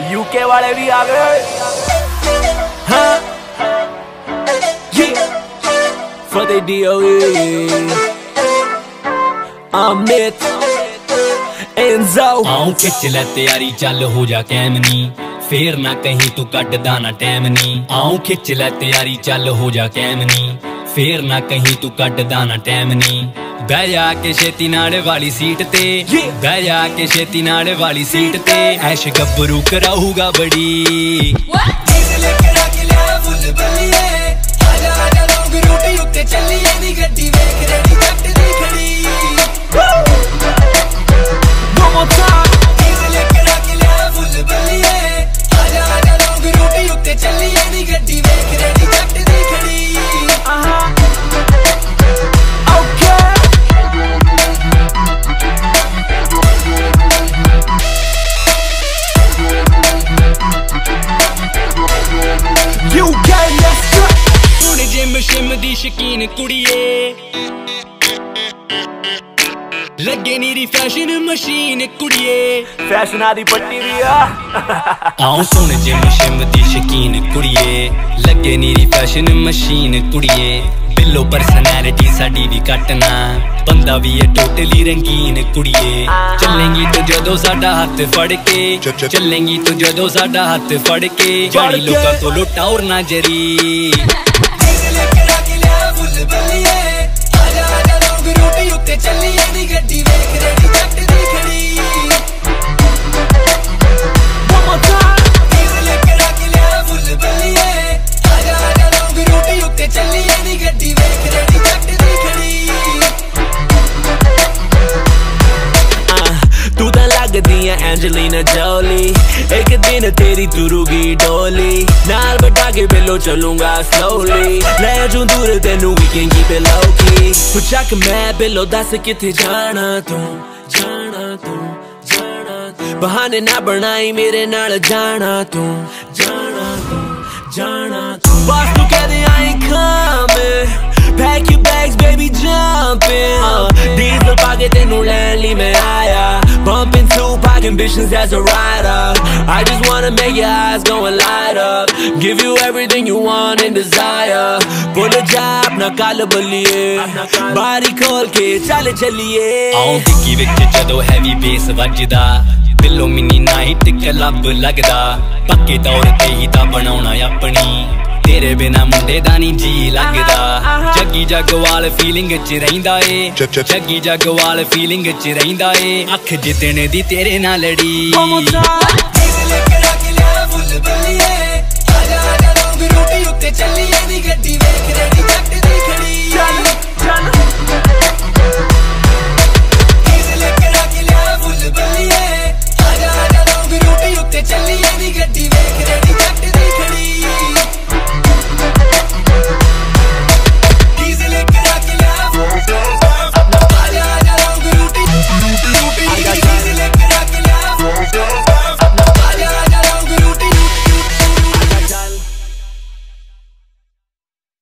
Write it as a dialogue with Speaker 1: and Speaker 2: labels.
Speaker 1: UK ਵਾਲੇ ਵੀ ਆ ਗਏ ਹਾਂ। For the DOE Amit Enzo
Speaker 2: ਆਉਂ ਖਿੱਚ ਲੈ ਤਿਆਰੀ, ਚੱਲ ਹੋ ਜਾ ਕੈਮ ਨੀ। ਫੇਰ ਨਾ ਕਹੀਂ ਤੂੰ ਕੱਢਦਾ ਨਾ ਟਾਈਮ ਨੀ। ਆਉਂ ਖਿੱਚ ਲੈ ਤਿਆਰੀ, ਚੱਲ ਹੋ ਜਾ ਕੈਮ ਨੀ। ਫੇਰ ਨਾ ਕਹੀਂ ਤੂੰ ਕੱਢਦਾ ਨਾ ਟਾਈਮ ਨੀ। ਬਹਿ ਜਾ ਕੇ ਛੇਤੀ ਨਾਲ ਵਾਲੀ ਸੀਟ ਤੇ। ਬਹਿ ਜਾ ਕੇ ਛੇਤੀ ਨਾਲ ਵਾਲੀ ਸੀਟ ਤੇ। ਐਸ਼ ਗੱਭਰੂ ਕਰਾਊਗਾ ਬੜੀ।
Speaker 3: ਡੀਜ਼ਲ ਕਰਾ ਕੇ ਲਿਆ ਫੁੱਲ ਬੱਲੀਏ
Speaker 2: ਸ਼ਕੀਨ ਕੁੜੀਏ। ਲੱਗੇ ਨੀਰੀ ਫੈਸ਼ਨ ਮਸ਼ੀਨ ਕੁੜੀਏ।
Speaker 1: ਫੈਸ਼ਨਾਂ ਦੀ ਪੱਟੀ ਵੀ ਆ।
Speaker 2: ਆਉਂ ਸੁਣ ਜਿਮ ਸ਼ਿਮ ਦੀ ਸ਼ਕੀਨ ਕੁੜੀਏ। ਲੱਗੇ ਨੀਰੀ ਫੈਸ਼ਨ ਮਸ਼ੀਨ ਕੁੜੀਏ। ਬਿੱਲੋ ਪਰਸਨੈਲਿਟੀ ਸਾਡੀ ਵੀ ਕੱਟਣਾ ਬੰਦਾ ਵੀ ਇਹ ਟੋਟਲੀ ਰੰਗੀਨ ਕੁੜੀਏ। ਚੱਲੇਂਗੀ ਤੂੰ ਜਦੋਂ ਸਾਡਾ ਹੱਥ ਫੜ ਕੇ ਚੱਲੇਂਗੀ ਤੂੰ ਜਦੋਂ ਸਾਡਾ ਹੱਥ ਫੜ ਕੇ ਜਾਣੀ ਲੋਕਾਂ ਤੋਂ ਲੁੱਟਾਉਰ ਨਾ ਜਰੀ।
Speaker 1: ਐਂਜਲੀਨਾ ਜੋਲੀ ਇੱਕ ਦਿਨ ਤੇਰੀ ਤੁਰੂਗੀ ਡੋਲੀ। ਨਾਲ ਬਟਾ ਕੇ ਬਿੱਲੋ ਚੱਲੂਗਾ ਸਲੋਲੀ ਲੈ ਜੂ ਦੂਰ ਤੈਨੂੰ we can keep it low ਮੈਂ ਬਿੱਲੋ ਦੱਸ ਕਿੱਥੇ ਜਾਣਾ ਤੂੰ ਜਾਣਾ ਤੂੰ ਬਹਾਨੇ ਨਾ ਬਣਾਈ ਮੇਰੇ ਨਾਲ ਜਾਣਾ ਤੂੰ ਜਾਣਾ ਤੂੰ ਜਾਣਾ ਤੂੰ। ਬਸ ਤੂੰ ਕਹਦੇ I ain't coming Pack your bags, baby, jump in. Uh, diesel pocket, ਤੈਨੂੰ ਲੈਣ ਲਈ ਮੈਂ ਆਇਆ. Bumping Tupac ambitions as a rider. I just wanna make your eyes go and light up. Give you everything you want and desire. Pull a job, ਨਾ ਕੱਲ ਬੱਲੀਏ. ਬਾਰੀ ਖੋਲ ਕੇ ਚੱਲ ਚੱਲੀਏ.
Speaker 2: ਆਉਂ ਡਿੱਗੀ ਵਿੱਚ ਜਦੋਂ ਹੈਵੀ ਬੇਸ ਵੱਜਦਾ ਦਿਲੋਂ ਮਿੰਨੀ ਨਾਈਟ ਕਲੱਬ ਲੱਗਦਾ ਪੱਕੇ ਤੌਰ ਤੇ ਹੀ ਤਾਂ ਬਣਾਉਣਾ ਆਪਣੀ ਤੇਰੇ ਬਿਨਾ ਮੁੰਡੇ ਦਾ ਨਹੀਂ ਜੀ ਲੱਗਦਾ। ਜੱਗੀ ਜਗਵਾਲ ਫੀਲਿੰਗ ਚ ਰਹਿੰਦਾ ਏ। ਜੱਗੀ ਜਗਵਾਲ ਫੀਲਿੰਗ ਚ ਰਹਿੰਦਾ ਏ। ਅੱਖ ਜਿੱਤਣ ਦੀ ਤੇਰੇ ਨਾਲ ਲੜੀ।